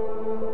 you